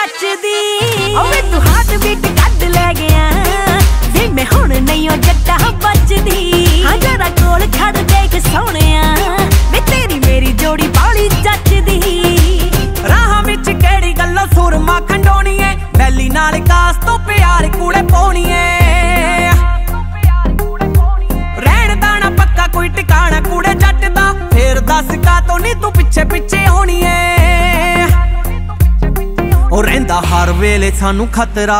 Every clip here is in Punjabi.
ਨੱਚਦੀ ਓਵੇਂ ਤੂੰ ਹਾਰਟ ਬੀਟ ਕੱਢ ਲੈ ਗਿਆ। ਜੇ ਮੈਂ ਹੁਣ ਨਹੀਂ ਉਹ ਜੱਟਾ ਵੇਲੇ ਸਾਨੂੰ ਖਤਰਾ।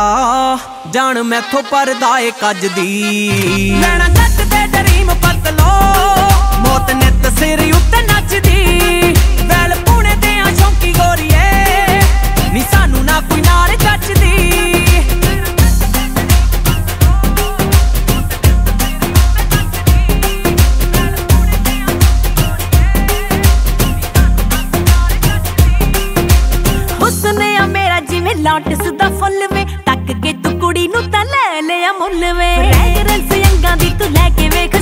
ਜਾਣ ਮੈਥੋਂ ਪਰਦਾ ਏ ਕੱਜ ਦੀ। ਲੈਣਾ ਜੱਟ ਦੇ ਡਰੀਮ ਪਤਲੋ ਮੌਤ ਨਿਤ ਸਿਰ ਮੇਰਾ ਜਿਵੇਂ ਲੋਟਸ ਦਾ ਫੁੱਲ ਵੇ ਤੱਕ ਕੇ ਤੂੰ ਕੁੜੀ ਨੂੰ ਤਾਂ ਲੈ ਲਿਆ ਮੁੱਲ ਵੇ ਫ੍ਰੈਗਰੈਂਸ ਅੰਗਾਂ ਦੀ ਤੂੰ ਲੈ ਕੇ ਵੇਖ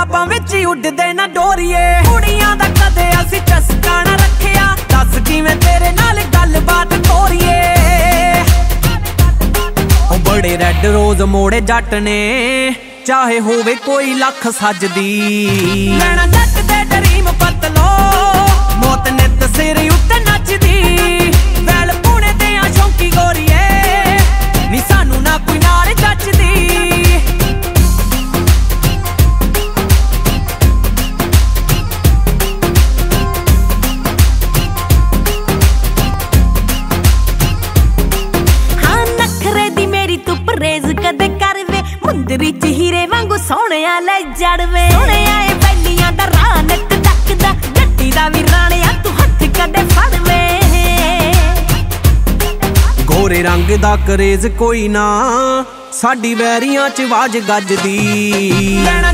ਖਾਬਾਂ ਵਿੱਚ ਹੀ ਉੱਡਦੇ ਨਾ ਡੋਰੀਏ। ਕੁੜੀਆਂ ਦਾ ਕਦੇ ਅਸੀਂ ਚਸਕਾ ਨਾ ਰੱਖਿਆ। ਦੱਸ ਕਿਵੇਂ ਤੇਰੇ ਨਾਲ ਗੱਲਬਾਤ ਤੋਰੀਏ। ਉਹ ਬੜੇ ਰੈੱਡ ਰੋਜ਼ ਮੋੜੇ ਜੱਟ ਨੇ। ਚਾਹੇ ਹੋਵੇ ਕੋਈ ਲੱਖ ਸੱਜਦੀ ਲੈਣਾ ਸੋਹਣਿਆ ਲੈ ਜੜਵੇ। ਸੋਹਣਿਆ ਏ ਬੈਲੀਆਂ ਦਾ ਰਾਹ ਟੱਕਦਾ ਗੱਡੀ ਦਾ ਵੀ ਰਾਣਿਆ ਤੂੰ ਹੱਥ ਕਦੇ ਫੜਵੇ। ਗੋਰੇ ਰੰਗ ਦਾ ਕਰੇਜ਼ ਕੋਈ ਨਾ ਸਾਡੀ ਵੈਰੀਆਂ ਚ ਵਾਜ ਗੱਜਦੀ। ਲੈਣਾ